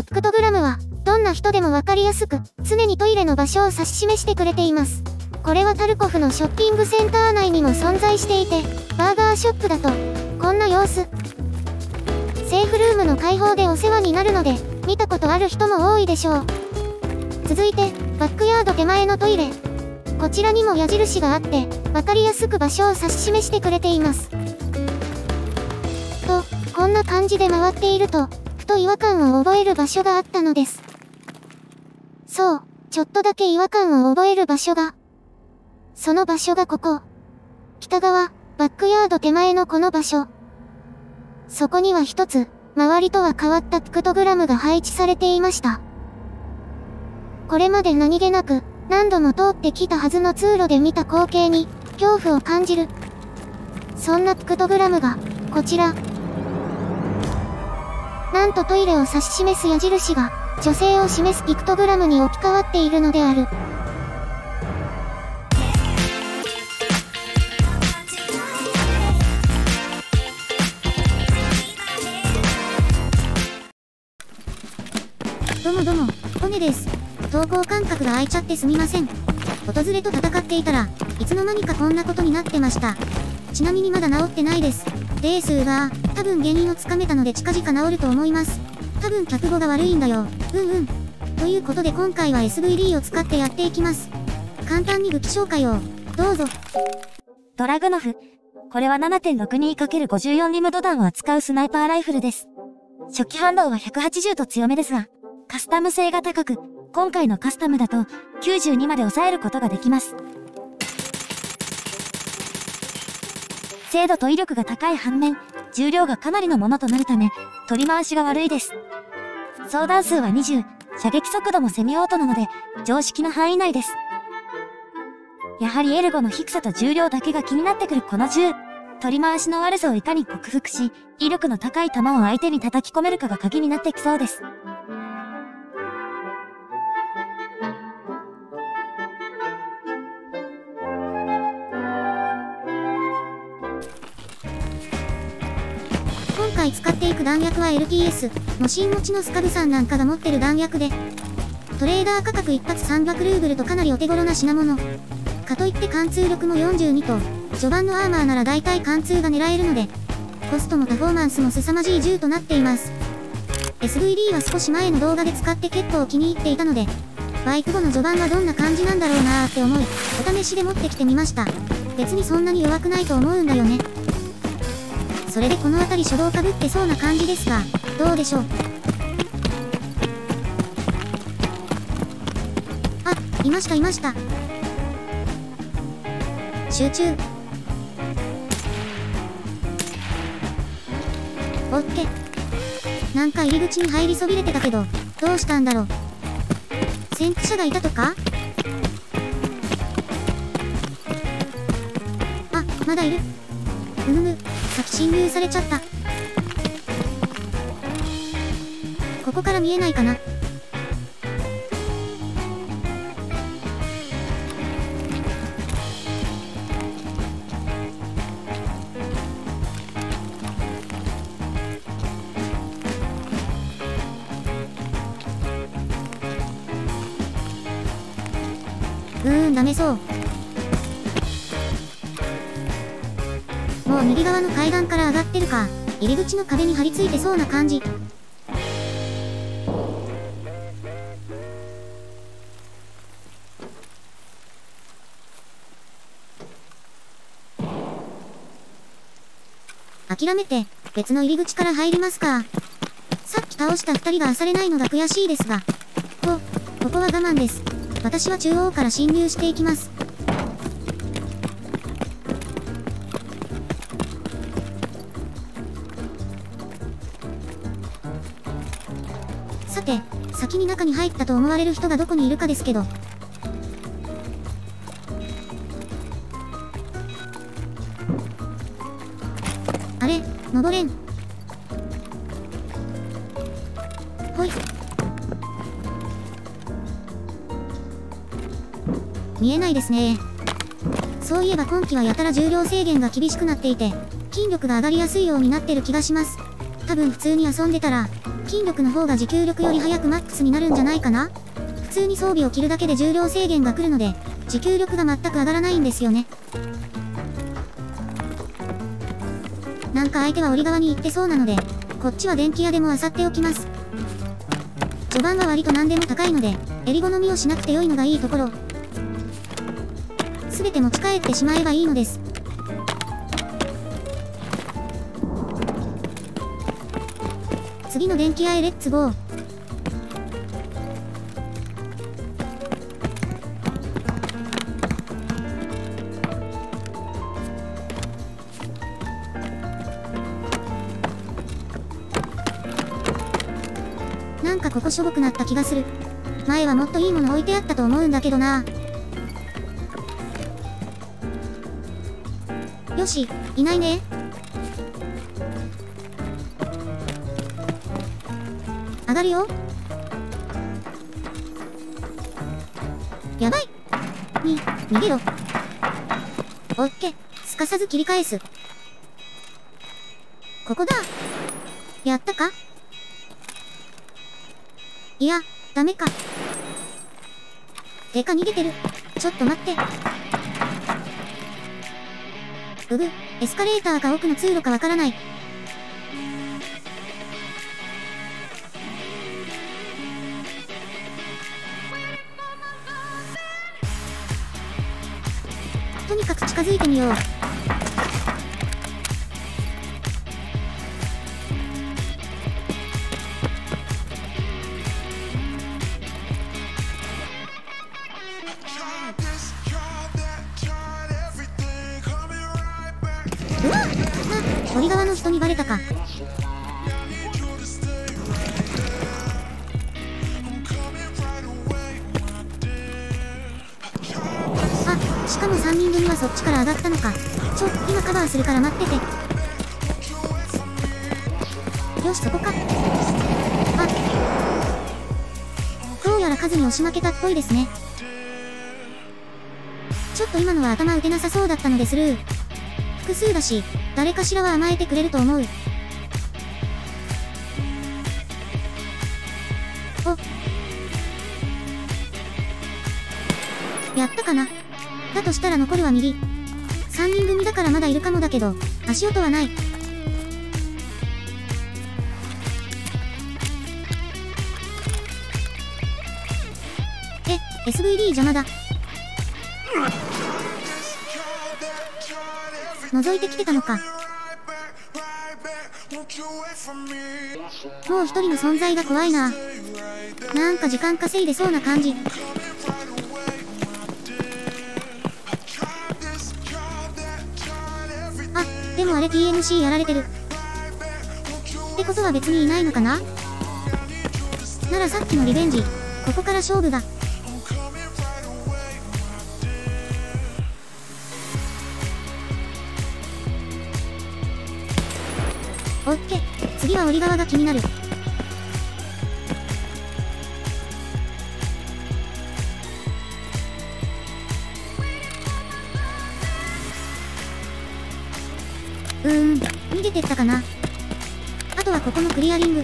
のピクトグラムは、どんな人でもわかりやすく、常にトイレの場所を指し示してくれています。これはタルコフのショッピングセンター内にも存在していて、バーガーショップだと、こんな様子。セーフルームの開放でお世話になるので、見たことある人も多いでしょう。続いて、バックヤード手前のトイレ。こちらにも矢印があって、わかりやすく場所を指し示してくれています。と、こんな感じで回っていると、と違和感を覚える場所があったのです。そう、ちょっとだけ違和感を覚える場所が。その場所がここ。北側、バックヤード手前のこの場所。そこには一つ、周りとは変わったピクトグラムが配置されていました。これまで何気なく、何度も通ってきたはずの通路で見た光景に、恐怖を感じる。そんなピクトグラムが、こちら。なんとトイレを指し示す矢印が、女性を示すピクトグラムに置き換わっているのである。どうもどうも、コネです。投稿感覚が空いちゃってすみません。訪れと戦っていたら、いつの間にかこんなことになってました。ちなみにまだ治ってないです。ですが、多分原因をつかめたので近々治ると思います。多分脚語が悪いんだよ。うんうん。ということで今回は SVD を使ってやっていきます。簡単に武器紹介を、どうぞ。ドラグノフ。これは 7.62×54 リムド弾を扱うスナイパーライフルです。初期反応は180と強めですが、カスタム性が高く、今回のカスタムだと92まで抑えることができます。精度と威力が高い反面、重量がかなりのものとなるため、取り回しが悪いです。相談数は20、射撃速度もセミオートなので、常識の範囲内です。やはりエルゴの低さと重量だけが気になってくるこの銃。取り回しの悪さをいかに克服し、威力の高い弾を相手に叩き込めるかが鍵になってきそうです。回使っていく弾薬は LTS、もしん持ちのスカブさんなんかが持ってる弾薬で、トレーダー価格一発300ルーブルとかなりお手頃な品物。かといって貫通力も42と、序盤のアーマーなら大体貫通が狙えるので、コストもパフォーマンスも凄まじい銃となっています。SVD は少し前の動画で使って結構気に入っていたので、バイク後の序盤はどんな感じなんだろうなーって思い、お試しで持ってきてみました。別にそんなに弱くないと思うんだよね。それでこの辺り初動かぶってそうな感じですが、どうでしょう？あ、いましたいました。集中。オッケー。なんか入り口に入りそびれてたけど、どうしたんだろう？先駆者がいたとか？あ、まだいる。侵入されちゃった。ここから見えないかな。うーん、ダメそう。右側の階段から上がってるか。入り口の壁に張り付いてそうな感じ。諦めて、別の入り口から入りますか。さっき倒した二人が漁れないのが悔しいですが。と、ここは我慢です。私は中央から侵入していきます。先に中に入ったと思われる人がどこにいるかですけど。あれ、登れん。ほい。見えないですねそういえば今季はやたら重量制限が厳しくなっていて、筋力が上がりやすいようになってる気がします。多分普通に遊んでたら、筋力の方が持久力より早くマックスになるんじゃないかな？普通に装備を着るだけで重量制限が来るので、持久力が全く上がらないんですよね。なんか相手は折り側に行ってそうなので、こっちは電気屋でも漁っておきます。序盤は割と何でも高いので、襟好みをしなくて良いのがいいところ。すべて持ち帰ってしまえばいいのです。次の電気屋へレッツゴー。なんかここしょぼくなった気がする。前はもっといいもの置いてあったと思うんだけどな。よし、いないね。上がるよ。やばい。に、逃げろ。オッケー、すかさず切り返す。ここだ。やったかいや、ダメか。てか逃げてる。ちょっと待って。うぐ、エスカレーターか奥の通路かわからない。とにかく近づいてみよう。ちょ、今カバーするから待ってて。よし、そこか。あ。どうやら数に押し負けたっぽいですね。ちょっと今のは頭打てなさそうだったのでスルー。複数だし、誰かしらは甘えてくれると思う。お。やったかなだとしたら残るは右。だからまだいるかもだけど、足音はない。え、SVD 邪魔だ。覗いてきてたのか。もう一人の存在が怖いな。なんか時間稼いでそうな感じ。あ、れ TMC やられてる。ってことは別にいないのかな？ならさっきのリベンジ、ここから勝負が。オッケー。次は折り側が気になる。てったかな。あとはここのクリアリング。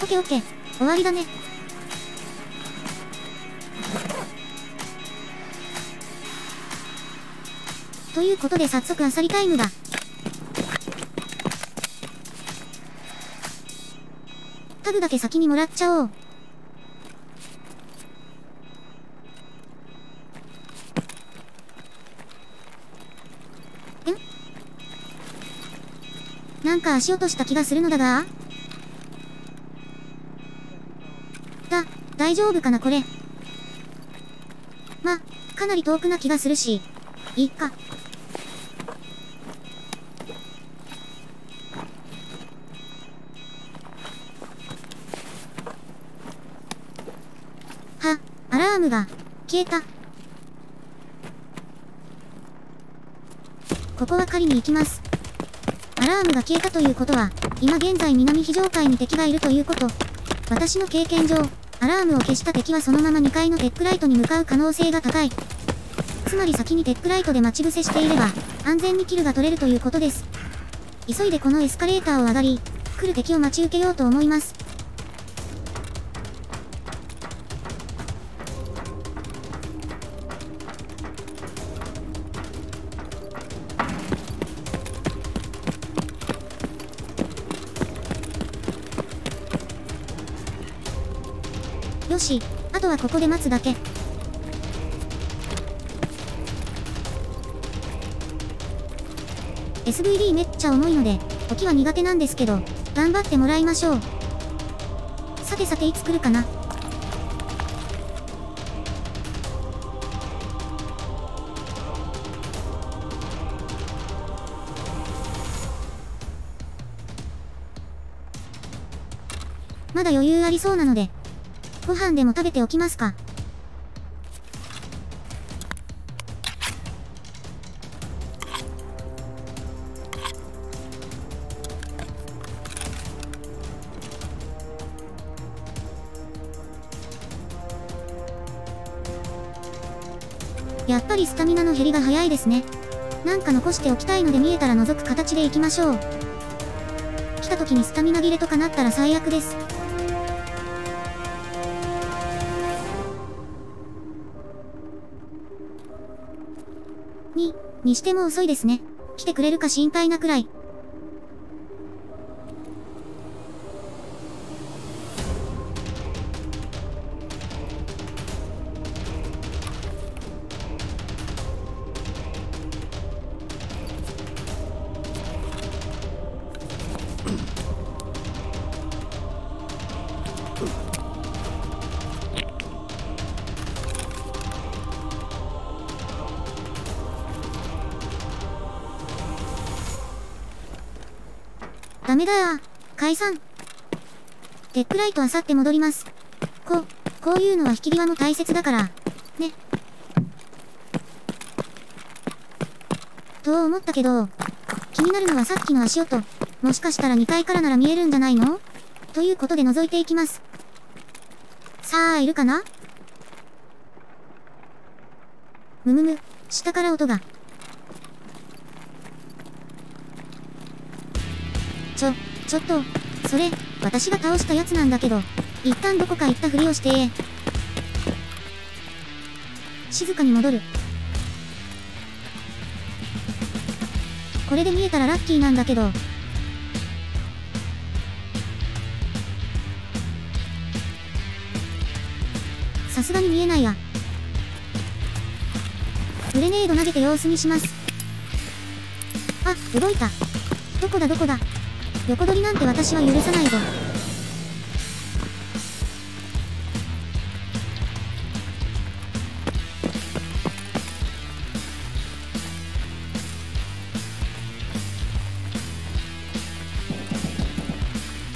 オッケーオッケー。終わりだね。いうことで早速アサリタイムだ。タグだけ先にもらっちゃおう。んなんか足落とした気がするのだがだ、大丈夫かなこれ。ま、かなり遠くな気がするし、いいか。は、アラームが、消えた。ここは狩りに行きます。アラームが消えたということは、今現在南非常階に敵がいるということ。私の経験上、アラームを消した敵はそのまま2階のテックライトに向かう可能性が高い。つまり先にテックライトで待ち伏せしていれば、安全にキルが取れるということです。急いでこのエスカレーターを上がり、来る敵を待ち受けようと思います。はここで待つだけ。SVD めっちゃ重いので、時は苦手なんですけど、頑張ってもらいましょう。さてさていつ来るかなまだ余裕ありそうなので、ご飯でも食べておきますか？やっぱりスタミナの減りが早いですね。なんか残しておきたいので見えたら覗く形でいきましょう。来た時にスタミナ切れとかなったら最悪です。に、しても遅いですね。来てくれるか心配なくらい。メだー。解散。テックライトあさって戻ります。こう、こういうのは引き際も大切だから。ね。と思ったけど、気になるのはさっきの足音。もしかしたら2階からなら見えるんじゃないの？ということで覗いていきます。さあ、いるかな？むむむ、下から音が。ちょ、ちょっと、それ、私が倒したやつなんだけど、一旦どこか行ったふりをして、静かに戻る。これで見えたらラッキーなんだけど、さすがに見えないや。グレネード投げて様子見します。あ、動いた。どこだどこだ。横取りなんて私は許さないぞ。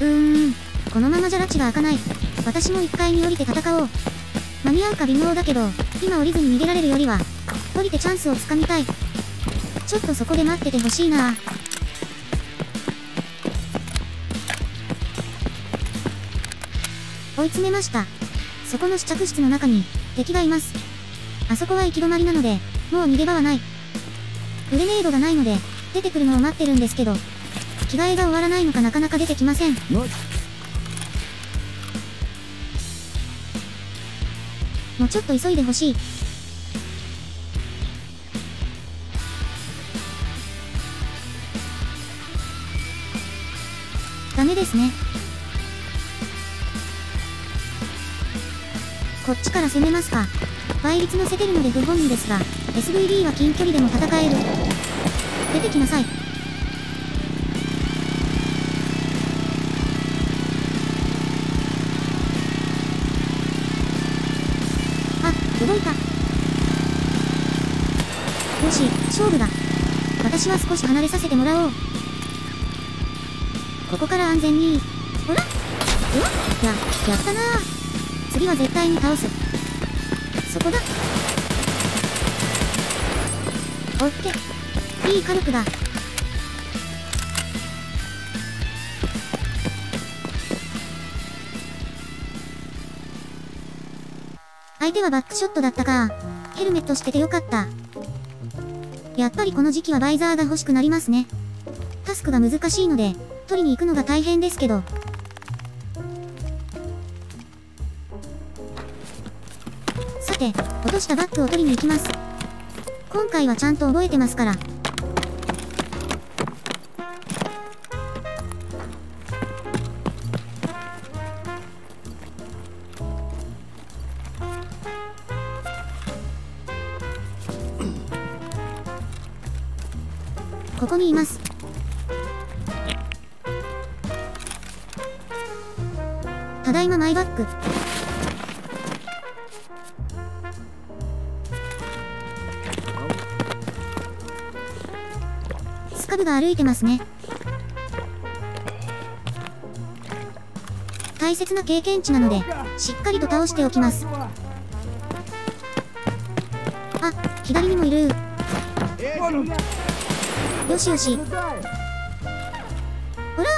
うーん、このままじゃ拉致が開かない。私も1階に降りて戦おう。間に合うか微妙だけど、今降りずに逃げられるよりは、降りてチャンスをつかみたい。ちょっとそこで待っててほしいな追い詰めました。そこの試着室の中に、敵がいます。あそこは行き止まりなので、もう逃げ場はない。グレネードがないので、出てくるのを待ってるんですけど、着替えが終わらないのかなかなか出てきません。もうちょっと急いでほしい。こっちから攻めますか。倍率乗せてるので不本意ですが、SVD は近距離でも戦える。出てきなさい。あ、動いた。よし、勝負だ。私は少し離れさせてもらおう。ここから安全に。ほらうわや、やったなぁ。次は絶対に倒す。そこだ。オッケいい火力だ。相手はバックショットだったか。ヘルメットしててよかった。やっぱりこの時期はバイザーが欲しくなりますね。タスクが難しいので、取りに行くのが大変ですけど、したバッグを取りに行きます。今回はちゃんと覚えてますから。ここにいます。ただいまマイバッグ。スカブが歩いてますね。大切な経験値なので、しっかりと倒しておきます。あ、左にもいる。よしよし。ほら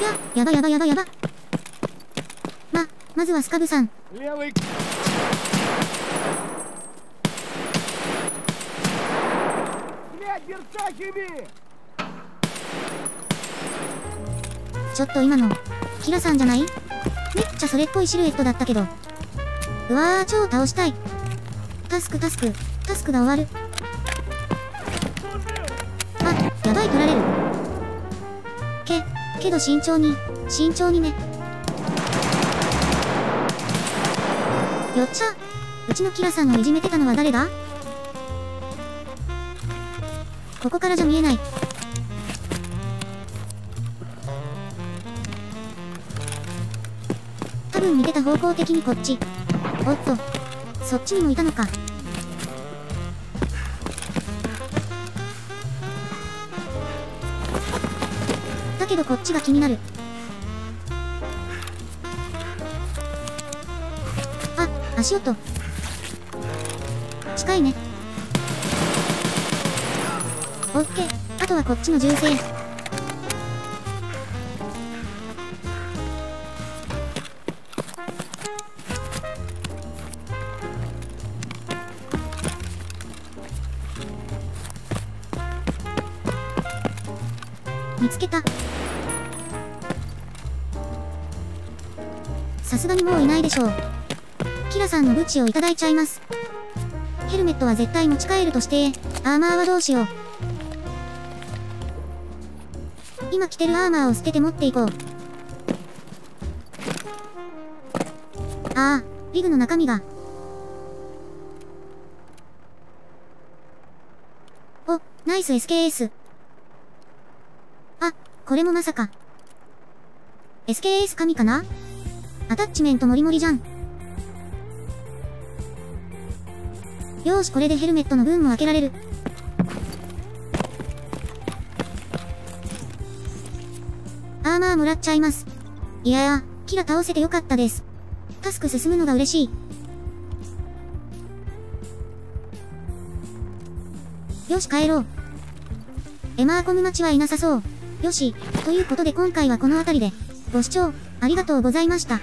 や、やばやばやばやば。ま、まずはスカブさん。ちょっと今の、キラさんじゃない？めっちゃそれっぽいシルエットだったけど。うわー、超倒したい。タスクタスク、タスクが終わる。あやばい取られる。け、けど慎重に、慎重にね。よっちゃうちのキラさんをいじめてたのは誰だ？ここからじゃ見えない。多分見てた方向的にこっち。おっと、そっちにもいたのか。だけどこっちが気になる。あ、足音。近いね。オッケー。あとはこっちの銃声。見つけた。さすがにもういないでしょう。キラさんのブチをいただいちゃいます。ヘルメットは絶対持ち帰るとして、アーマーはどうしよう。今着てるアーマーを捨てて持っていこう。ああ、リグの中身が。お、ナイス SKS。あ、これもまさか。SKS 神かな？アタッチメントもりもりじゃん。よーしこれでヘルメットの分も開けられる。アーマーもらっちゃいます。いやー、キラ倒せてよかったです。タスク進むのが嬉しい。よし帰ろう。エマーコム町はいなさそう。よし、ということで今回はこの辺りで、ご視聴、ありがとうございました。